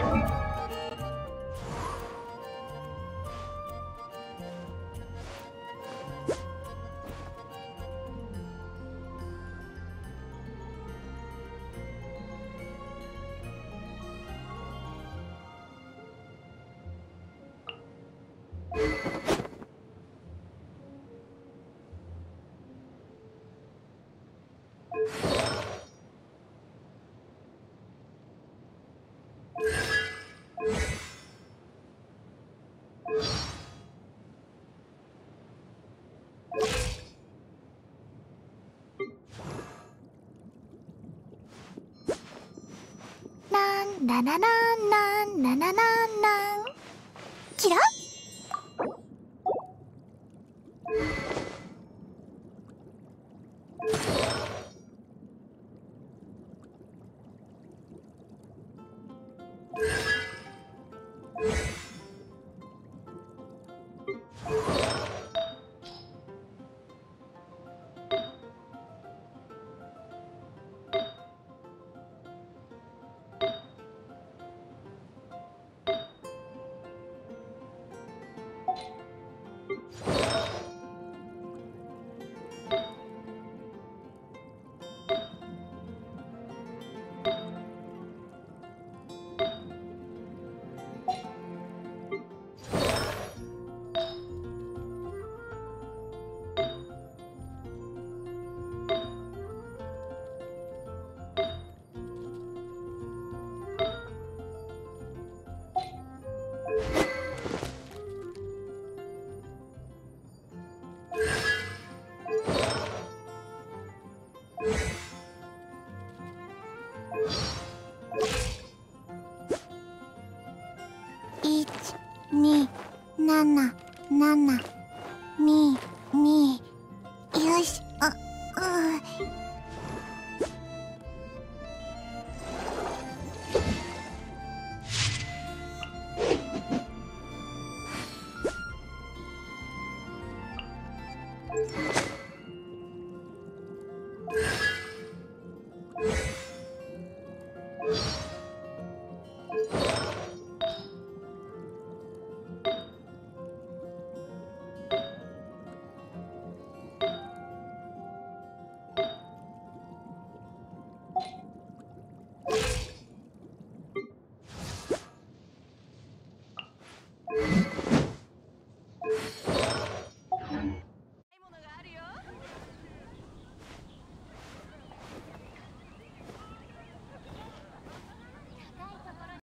you. なんラララんなんなななんなんキラ一二七七二二よしあううん。